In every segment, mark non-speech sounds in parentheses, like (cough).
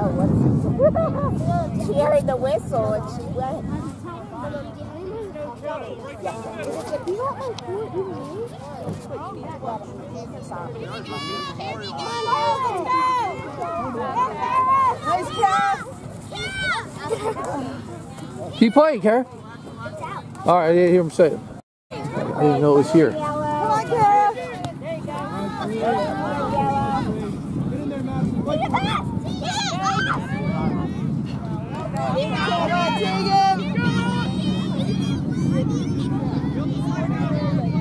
Oh, what is (laughs) she heard the whistle and she went. Nice pass. Keep playing, Kara. All right, I didn't hear him say it. I didn't know it was here. Come on, Kara. Come on, Tegan.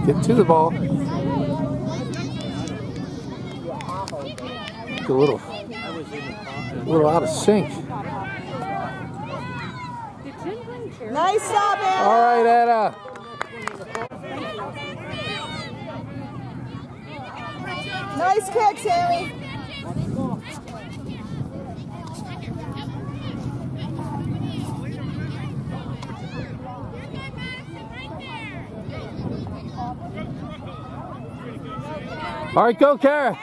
Get to the ball. Get a little, a little out of sync. Nice job, All Anna. right, Anna. Nice kick, Sammy. All right, go, Kara.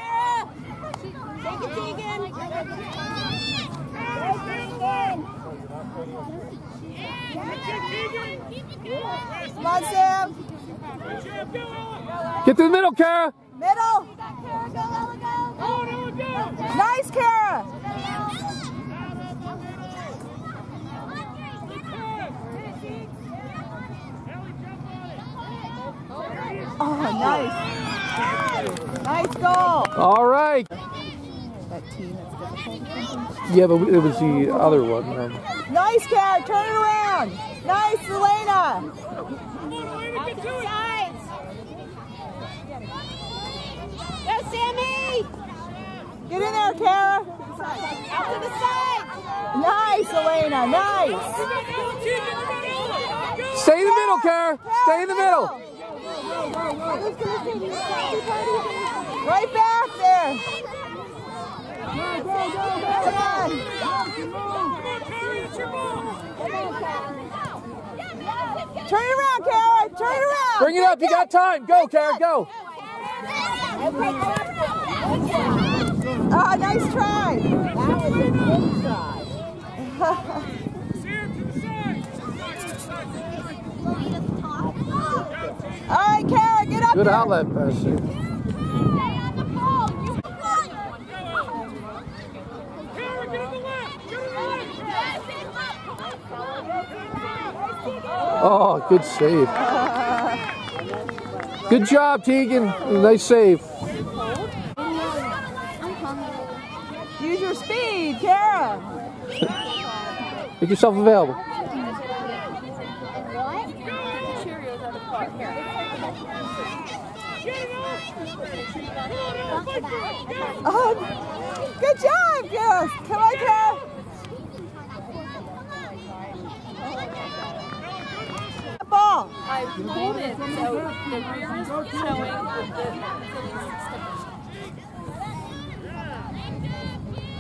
Come on, Sam. Get to the middle, Kara. Middle. Nice, Kara. Oh, nice. Nice goal. All right. That team that's difficult. Yeah, but it was the other one. Um, Nice, Kara. Turn it around. Nice, Elena. Go, Sammy! Get in there, Kara. Out to the side! Nice, Elena. Nice. stay in the middle, Kara. Stay in the middle. Right back there. Come on. Turn it around, Kara. Turn it around. Bring it up. You got time. Go, Kara. Go. Ah, nice try. That was a good try. (laughs) All right, Kara, get up Good there. outlet pass. there. Oh, good save. Good job, Tegan. Nice save. Use your speed, Kara. Make yourself available. Oh, good job, girls. Come on, Kara. Ball.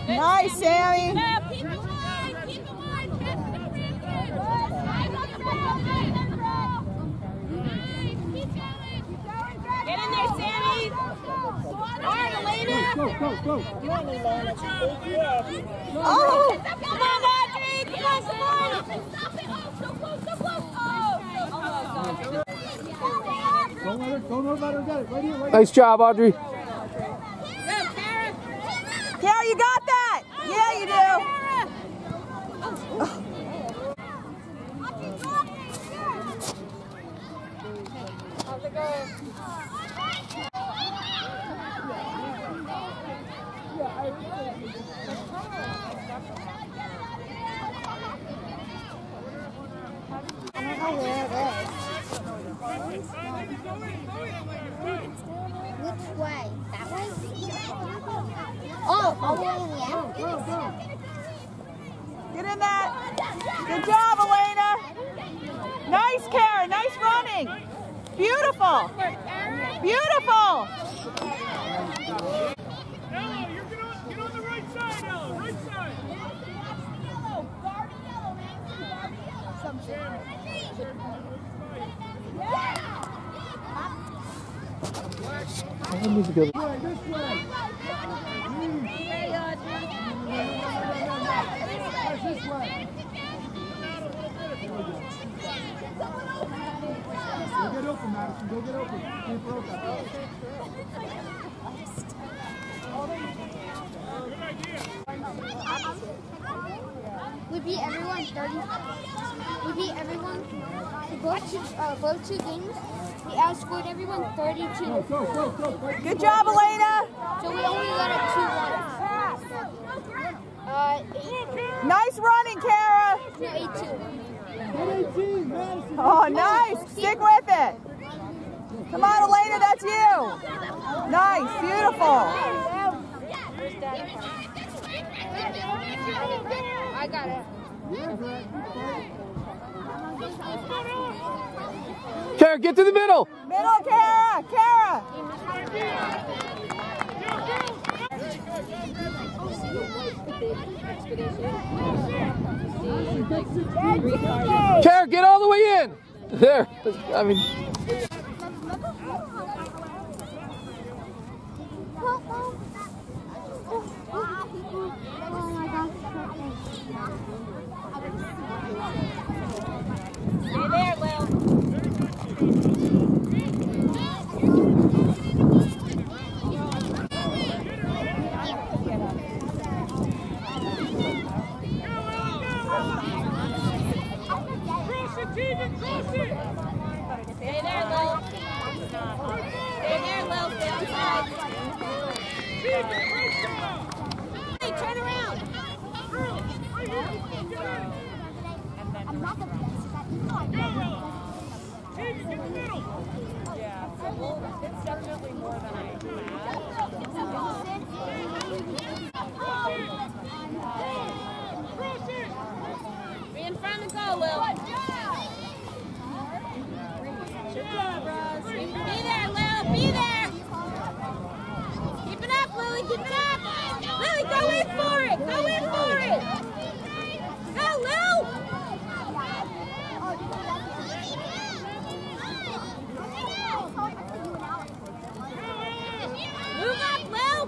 Nice, Sammy. Get in there, Sammy! All right, Elena! Oh, Come on, Audrey! Come on, come on! Nice job, Audrey. Kara, you got that. Yeah, you do. Which way? That way? Oh? Get in that. Good job, Elena. Nice, Kara. Nice running. Beautiful. Ella, you're gonna get on the right side, Ella, right side. I need to go. Get open, Madison. Go get open. Keep her open. We beat everyone 30. We beat everyone. Both two, uh, both two games. We outscored everyone 32. Go, go, go, go. Good job, Elena. So we only got it 2 1. Uh, 8 Nice running, Kara. 2. 8 2. Get 18, Madison. Oh, nice. Stick with it. Come on, Elena, that's you. Nice, beautiful. I got it. Kara, get to the middle. Middle, Kara. Kara. Kara, get all the way in. There. I mean, Stay there, Lil. Cross it, Tegan. Cross it. Stay there, Lil. Stay there, Lil. Stay outside. Tegan, right side. Hey, turn around. Right here. Get in. I'm not the best. Go, Ella. Tegan, get in the middle. Cross it. Be in front and go, Lil. Good job, Rose. Be there, Lil. Be there. Keep it up, Lily. Keep it up. Lily, go in for it. Go in for it. Go, Lil. Move up, Lil.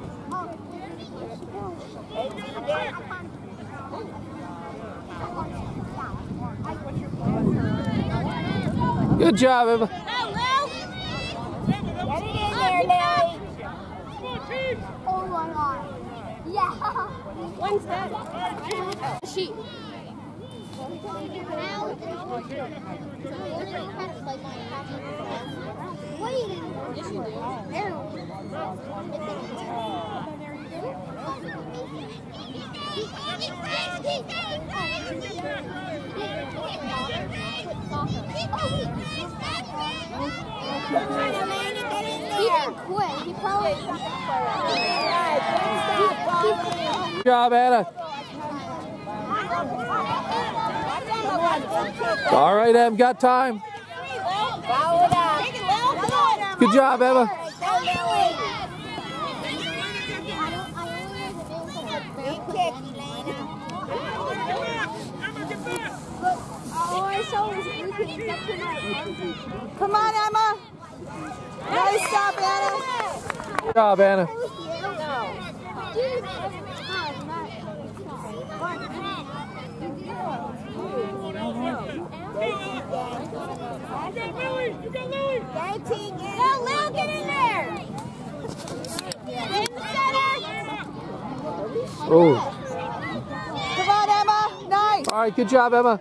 good job, Emma. Go, Lil. Get it in there, Lily. Come on, team. Oh my god. Yeah. One step. Sheep. What are you doing? Yes, you do. Good job, Anna. All right, Em, got time. Good job, Emma. Emma, get back. All I saw was Luke except for Come on, Emma. Nice job, Anna. Good job, Anna. You got Lily. You got Lily. Go, Lil, get in there. In the center. Oh, Come on, Emma. Nice. all right, good job, Emma.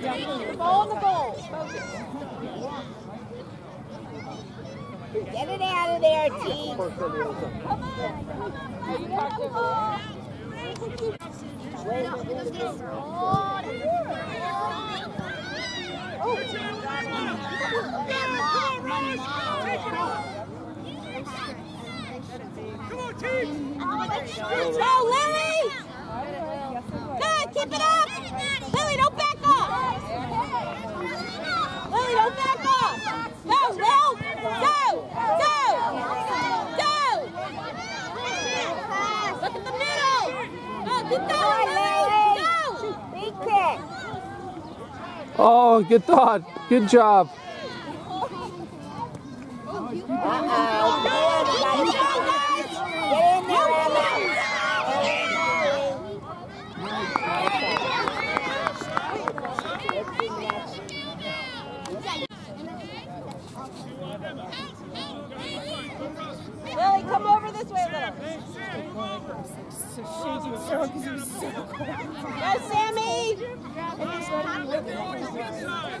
Ball in the bowl. Get it out of there, team. Come on. Go, Lily. Good, keep it up. Lily, don't back off. Lily, don't back off. Go, Lil. Go, go, go. Look at the middle. Go, keep going, Lily. Go. Big kick. Oh, good thought. Good job. Uh-oh. Get in there, Emma. Go, Sammy! Roslyn, always inside.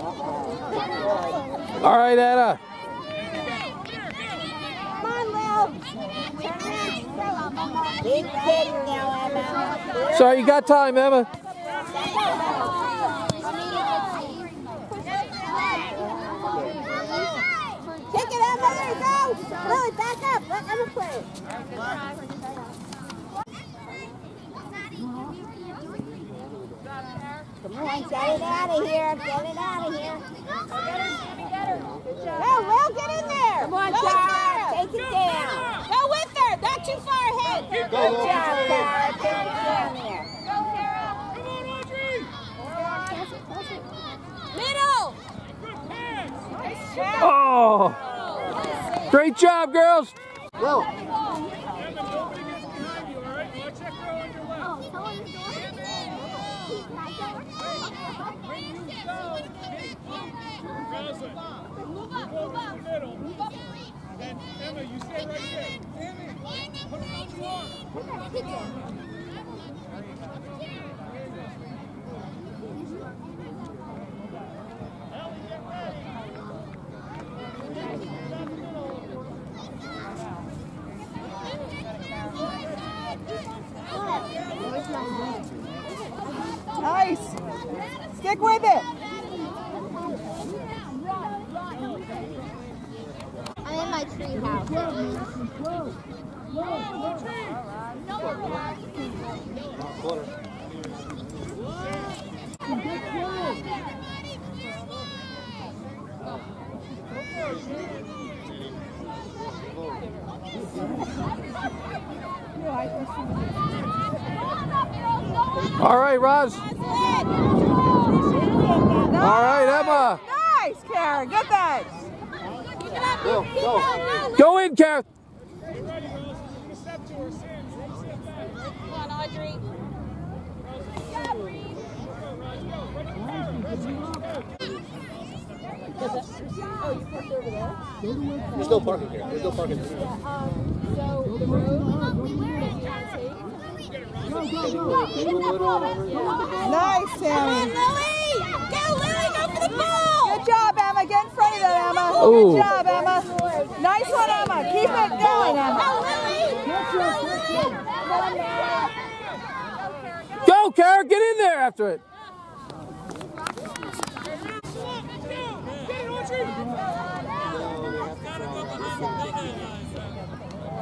All right, Anna. Come on, Lil! Now. Sorry, you got time, Emma. Kick it, Emma. There go. Lily, back up. Let Emma play. Come on, get it out of here. Get it out of here. No, Lil, get in there. Come on, Tara. Take it down. Go with her. Not too far ahead. Good job, Tara. Take it down there. Come on, Audrey. Middle. Good pass. Oh, great job, girls. Emma, nobody gets behind you, all right? Watch that girl on your left. When you go, Roslyn, move over to the middle. You stay right there. Put it on your arm. Nice. Stick with it. I'm in my tree house. All right, Roz. All right, Emma. Nice, Karen. Get that. Go in, Karen. Get ready, Roslyn. You're gonna step to her, Sam. Take a step back. Come on, Audrey. Oh, There's no parking here. There's no parking here. Nice, Come on, Sammy. Lily. Go, Lily. Go for the ball. Good job, Emma. Get in front of that, Emma. Ooh. Good job, Emma. Nice one, Emma. Keep it going, Emma. Go, Lily. Go, Karen. Get in there after it.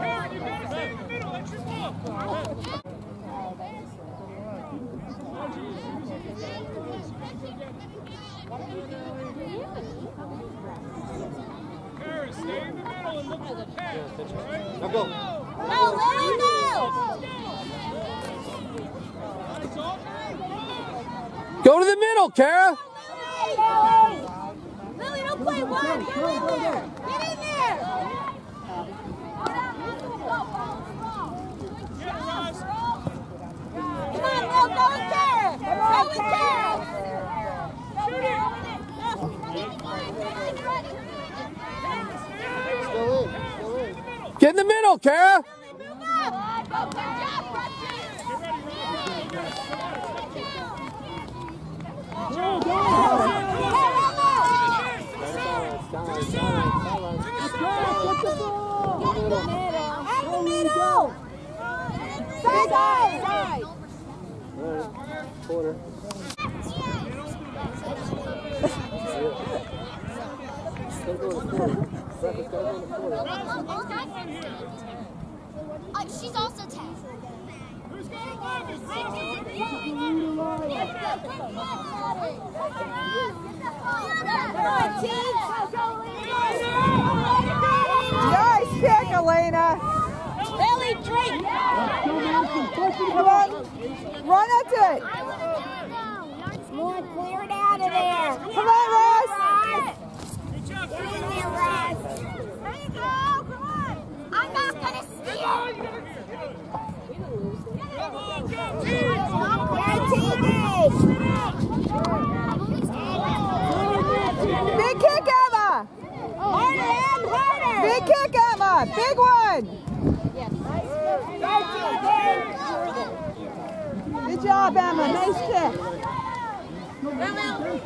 Karen, you gotta stay in the middle. Now go. Go, Lily. Go. To the middle, Kara. Lily, don't play one. Get in there. Get in there. Yeah, Roz. Come on, Lil. Go with Kara. Go with Kara. Shoot it. Go in. Go in. Get in the middle, Kara. Side, side, side. She's also 10. Who's got 11? Roslyn, Nice kick, Elena. Lily, drink. Come on. Run to it. More clear it out of there. Come on, Ross. Good job, Get in Kevin. there, Russ. There you go. Come on. I'm not gonna steal. Come on, go, team. Yeah, teammate. Big kick, Emma. Harder, Em, harder. Big kick, Emma. Big one. Good job, Emma. Nice kick. Turn around, Ella. Elena. Come on, team. Oh. Sam, back up.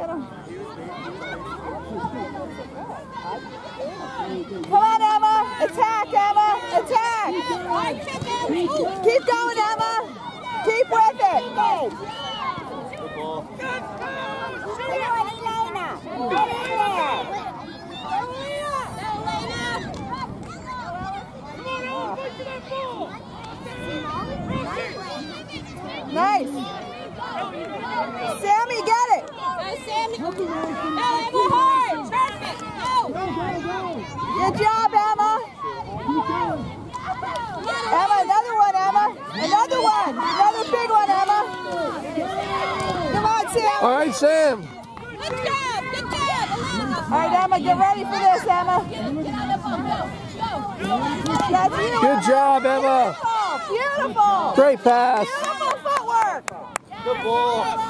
Get him. Come on, Emma. Attack, Emma. Attack. Keep going, Emma. Keep with it. Go. Get in, Elena. Get in there. Emma hard. Perfect. Go. Good job, Emma. Emma, another one, Emma. Another one. Another big one, Emma. Come on, Sam. All right, Sam. Good job. Good job. All right, Emma, get ready for this, Emma. Get on the phone. Go. Go. That's you. Good Emma. job, Emma. Beautiful. Beautiful. Great pass. Beautiful footwork. Good ball.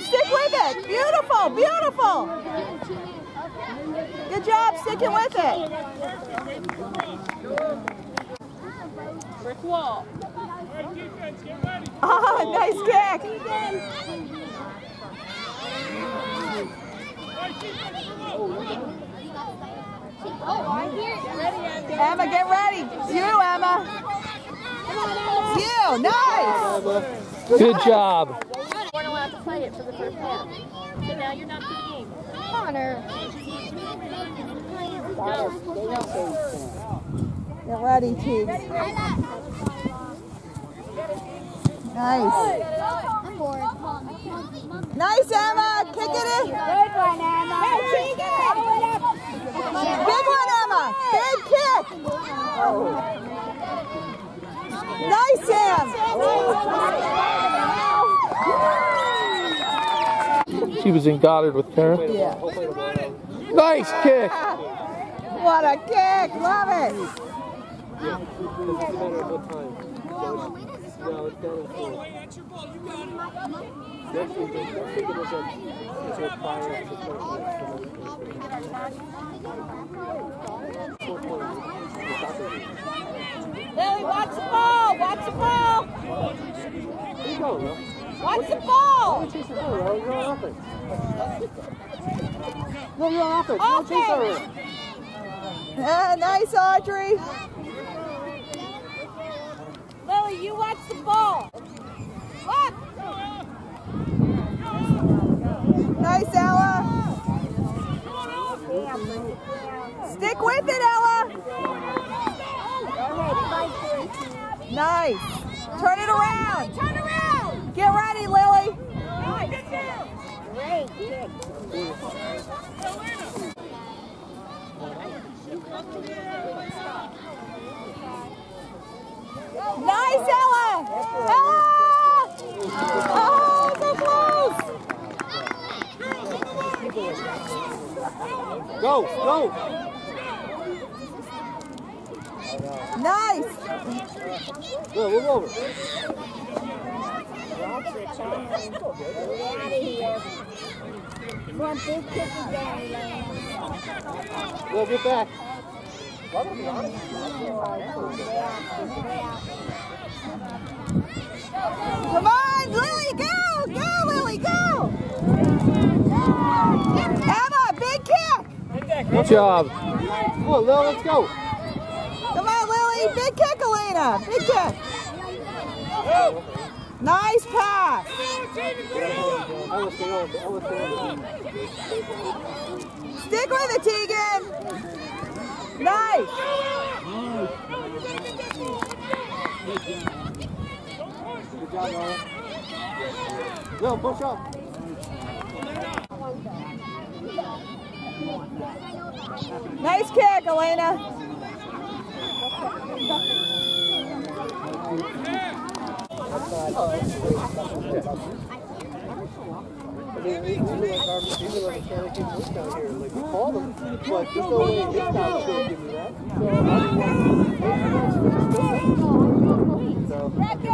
Elena. Stick with it. Beautiful. Beautiful. Good job sticking with it. Brick wall. All right, defense, get. Oh, nice kick. All right, defense, come on. Emma, get ready. It's you, Emma. It's you. Nice. Good job. You weren't allowed to play it for the first half. So now you're not for the game. Connor. Get ready, Teague. Nice. Nice, Emma. Kick it in. Good one, Emma. Big one, Emma. Big kick. Nice, Sam. She was in Goddard with Kara. Yeah. Nice kick. What a kick. Love it. Yeah, it's just a matter of what time. No, it's down in four. Hey, that's your ball. You got it. Next week, next week it is a, it's a fire, it's a tournament. Four points. It's soccer. Lily, watch the ball. Watch the ball. Keep going, though. Watch the ball. Chase her down, Riley. You're on offense. No, you're on offense. Don't chase her. Ah, nice, Audrey. Lily, you watch the ball. Up. Nice, Ella. Stick with it, Ella. Nice. Turn it around. Turn around. Get ready, Lily. Great kick. Nice, Ella. Ella. Oh, so close. Go, go. Nice. Go, move over. Come on, big kick again, Elaine. Go, get back. Come on, Lily, go. Go, Lily, go. Emma, big kick. Good job. Come on, Lil, let's go. Come on, Lily. Big kick, Elena. Big kick. Nice pass. I will stay on. I will stay on. Stick with it, Tegan. Nice. Good job. Lil, push up. Nice kick, Elena. I mean, we, we like our, like County Kids League down here, like we call them, but way this going to give me that. So.